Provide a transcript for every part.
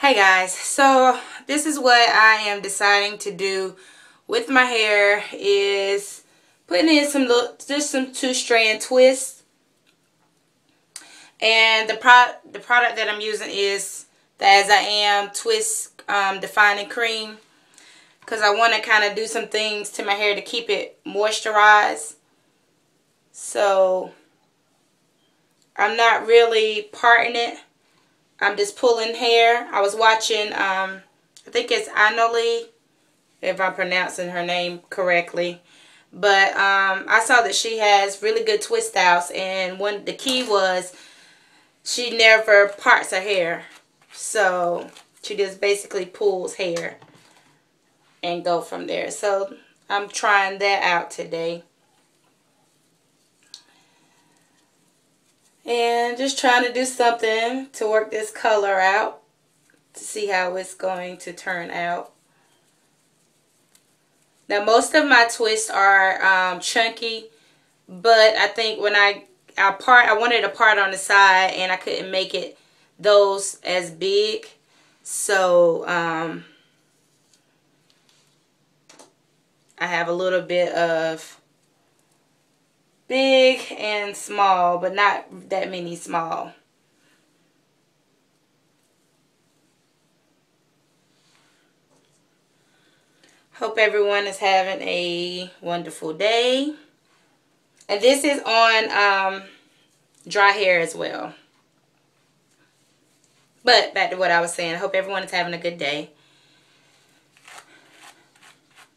Hey guys, so this is what I am deciding to do with my hair is putting in some little, just some two strand twists. And the pro the product that I'm using is the As I Am Twist um, Defining Cream. Because I want to kind of do some things to my hair to keep it moisturized. So, I'm not really parting it. I'm just pulling hair. I was watching, um, I think it's Annalie, if I'm pronouncing her name correctly. But um, I saw that she has really good twist outs. And one the key was she never parts her hair. So she just basically pulls hair and go from there. So I'm trying that out today. And just trying to do something to work this color out to see how it's going to turn out. Now most of my twists are um, chunky, but I think when I I part I wanted a part on the side and I couldn't make it those as big. So um, I have a little bit of big and small, but not that many small. Hope everyone is having a wonderful day. And this is on um, dry hair as well. But back to what I was saying. I hope everyone is having a good day.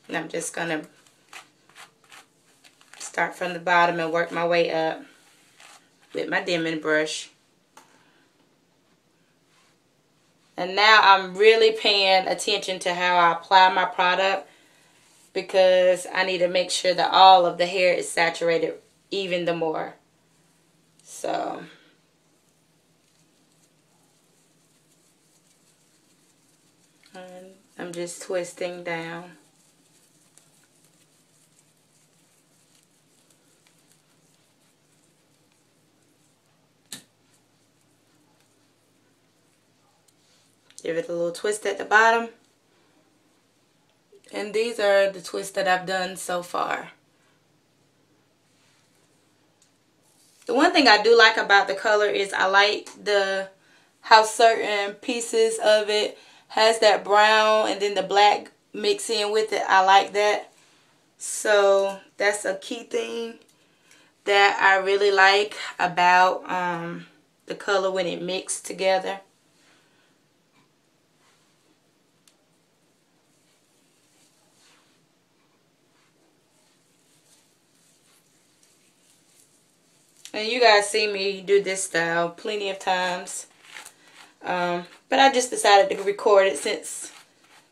And I'm just going to Start from the bottom and work my way up with my Denman brush. And now I'm really paying attention to how I apply my product because I need to make sure that all of the hair is saturated even the more. So... I'm just twisting down. Give it a little twist at the bottom. And these are the twists that I've done so far. The one thing I do like about the color is I like the how certain pieces of it has that brown and then the black mix in with it. I like that. So that's a key thing that I really like about um, the color when it mixed together. And you guys see me do this style plenty of times. Um, but I just decided to record it since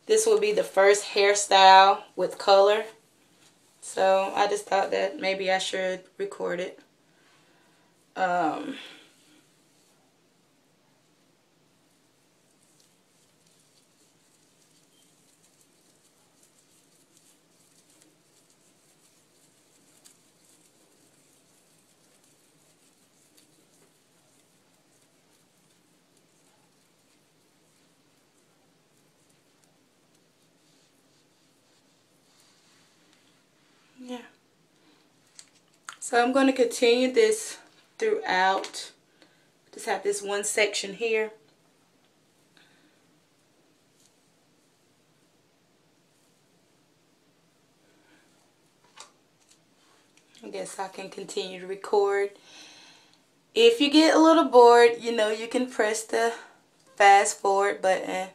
this will be the first hairstyle with color. So I just thought that maybe I should record it. Um, yeah so I'm going to continue this throughout just have this one section here. I guess I can continue to record. If you get a little bored you know you can press the fast forward button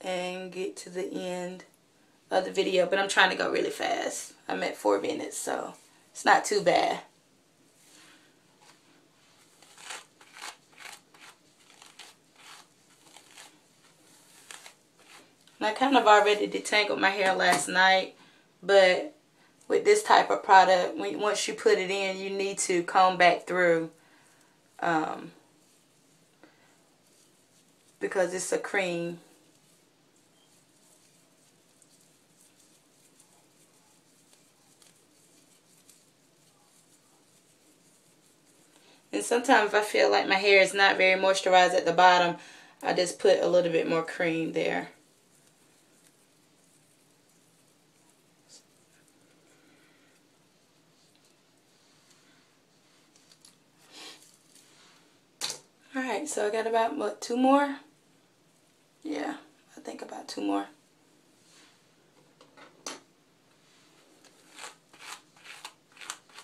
and get to the end of the video but I'm trying to go really fast. I'm at four minutes, so it's not too bad. I kind of already detangled my hair last night, but with this type of product, once you put it in, you need to comb back through um, because it's a cream. And sometimes I feel like my hair is not very moisturized at the bottom. I just put a little bit more cream there. Alright, so I got about, what, two more? Yeah, I think about two more.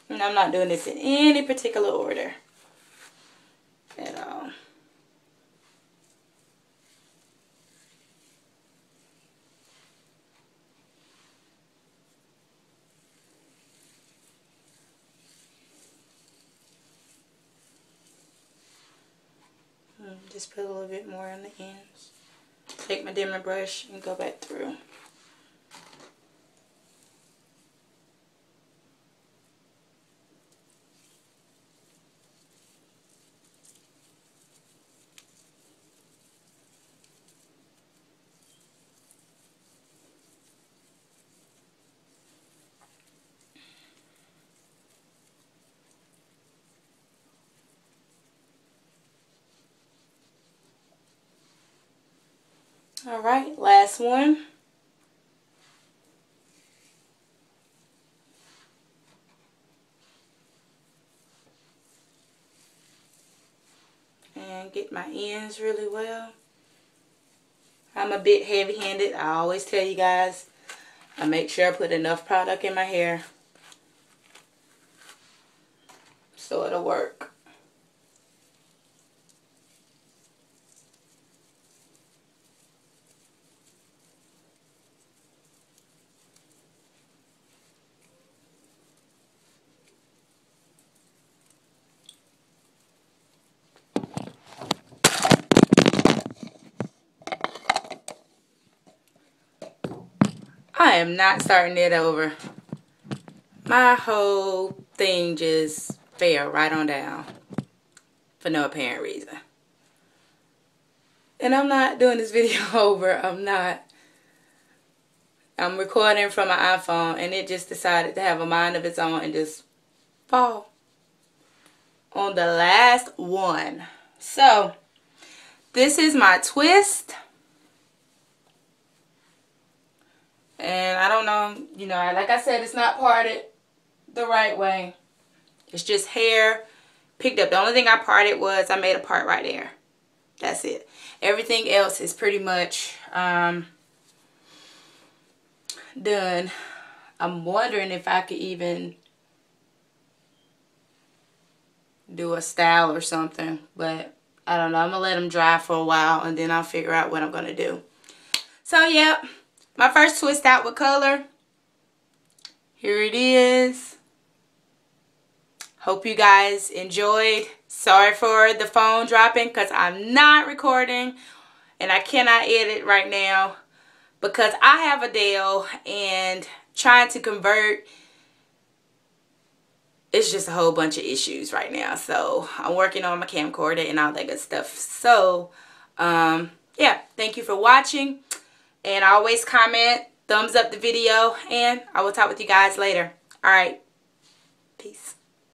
And I'm not doing this in any particular order at all. Just put a little bit more on the ends. Take my Denman brush and go back through. All right, last one. And get my ends really well. I'm a bit heavy-handed. I always tell you guys, I make sure I put enough product in my hair so it'll work. I am not starting it over. My whole thing just fell right on down for no apparent reason. And I'm not doing this video over. I'm not. I'm recording from my iPhone and it just decided to have a mind of its own and just fall on the last one. So, this is my twist. And I don't know, you know, like I said, it's not parted the right way. It's just hair picked up. The only thing I parted was I made a part right there. That's it. Everything else is pretty much um, done. I'm wondering if I could even do a style or something. But I don't know. I'm going to let them dry for a while and then I'll figure out what I'm going to do. So, yeah. My first twist out with color. Here it is. Hope you guys enjoyed. Sorry for the phone dropping because I'm not recording and I cannot edit right now because I have a Dell and trying to convert it's just a whole bunch of issues right now. So I'm working on my camcorder and all that good stuff. So um, yeah, thank you for watching. And always comment, thumbs up the video, and I will talk with you guys later. All right. Peace.